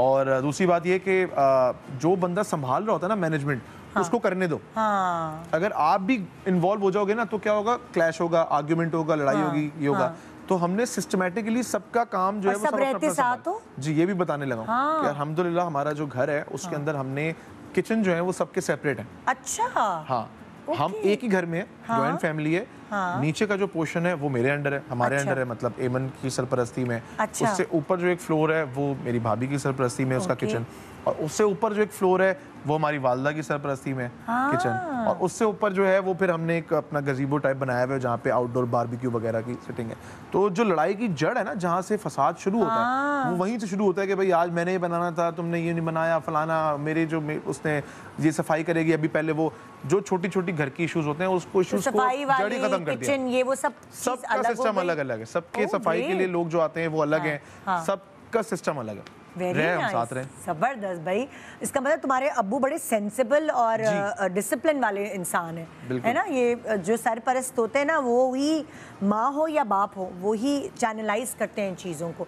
और दूसरी बात ये कि जो बंदा संभाल रहा होता है ना मैनेजमेंट हाँ, उसको करने दो। हाँ। अगर आप भी इन्वॉल्व हो जाओगे ना तो क्या होगा? क्लैश होगा आर्ग्यूमेंट होगा लड़ाई हाँ, होगी ये होगा। तो हमने सिस्टमेटिकली सबका काम जो है वो सब रहते साथ हो? जी ये भी बताने लगा हूँ हाँ। कि अल्हम्दुलिल्लाह हमारा जो घर है उसके अंदर हमने किचन जो है वो सबके सेपरेट है। अच्छा। हाँ। हम एक ही घर में है जॉइंट फैमिली है। हाँ। नीचे का जो पोर्शन है वो मेरे अंडर है हमारे अच्छा। अंडर है मतलब एमन की सरपरस्ती में अच्छा। उससे ऊपर जो एक फ्लोर है वो मेरी भाभी की सरपरस्ती में उसका किचन और उससे ऊपर जो एक फ्लोर है वो हमारी वालदा की सरपरस्ती में हाँ। किचन और उससे ऊपर जो है वो फिर हमने एक अपना गजीबो टाइप बनाया हुआ है जहाँ पे आउटडोर बारबेक्यू वगैरह की सेटिंग है तो जो लड़ाई की जड़ है ना जहाँ से फसाद शुरू होता हाँ। है वो वहीं से शुरू होता है कि भाई आज मैंने ये बनाना था तुमने ये नहीं बनाया फलाना मेरे जो मे- उसने ये सफ़ाई करेगी अभी पहले वो जो छोटी छोटी घर की इशूज़ होते हैं उसको इश्यूज़ को जड़ ही खत्म वाली कर दिया। ये वो सब सबका सिस्टम अलग अलग है। सबके Oh, सफ़ाई के लिए लोग जो आते हैं वो अलग है हैं। हाँ। सबका सिस्टम अलग है। वेरी रहे हम साथ रहे। ज़बरदस्त भाई। इसका मतलब तुम्हारे अब्बू बड़े सेंसिबल और डिसिप्लिन वाले इंसान है। है ना? ये जो सरपरस्त होते हैं ना वो ही माँ हो या बाप हो वो ही चैनलाइज करते हैं इन चीज़ों को।